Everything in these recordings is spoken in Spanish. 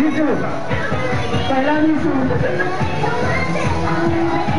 Listo. Bailando y su... Hay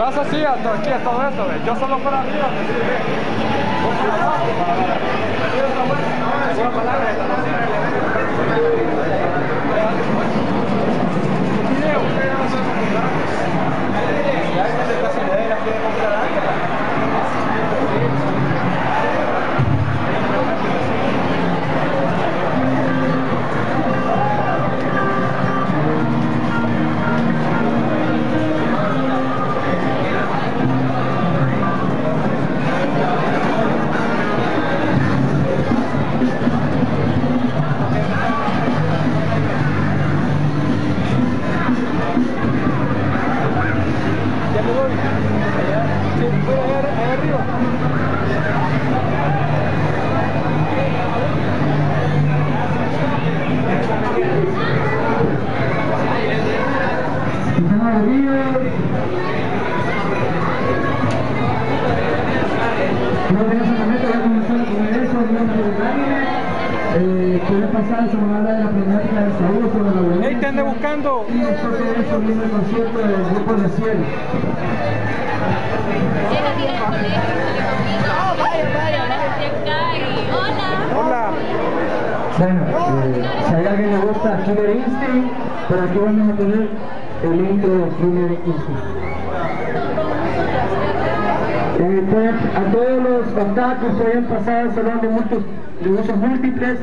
En tu casa sí, hasta aquí todo ¿ves? Yo solo por arriba. En el congreso. Eh, quiero pasar a hablar de la problemática de salud sobre la violencia. Ey, te ande buscando. Y esto que es sobre el concierto del grupo de cielo. Llega tiempo. Vaya, vaya, vaya. Hola. Hola. Bueno, eh, si hay alguien que le gusta Killer Instinct, por aquí vamos a poner el intro de Instinct. Eh, pueden- a todos los otakus pueden pasar al salón de, multos- de usos múltiples